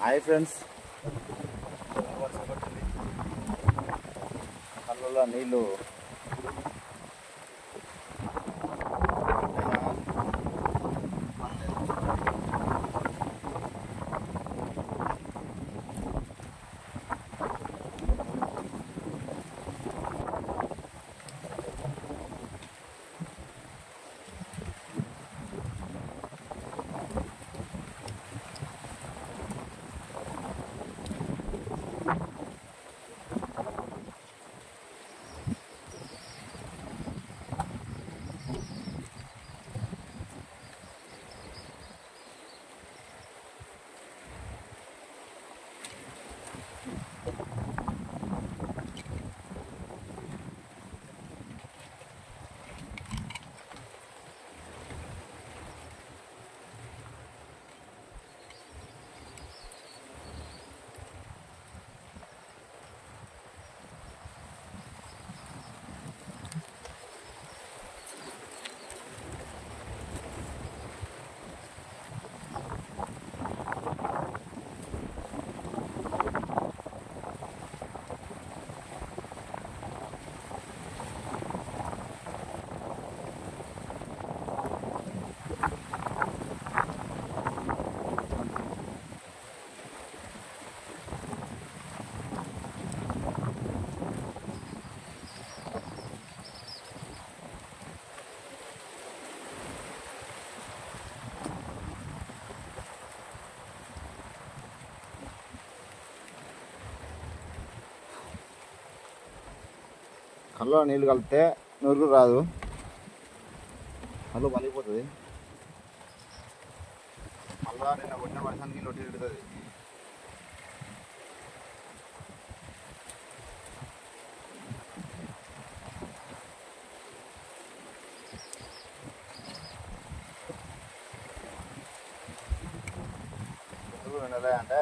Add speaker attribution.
Speaker 1: Hi friends వర్షం పడుతుంది కళ్ళలో నీళ్ళు కళ్ళలో నీళ్ళు కలిపితే నురుగు రాదు. కళ్ళు పలిగిపోతుంది మళ్ళా నిన్న కొట్టిన వర్షానికి నొట్టి తిడుతుంది అంటే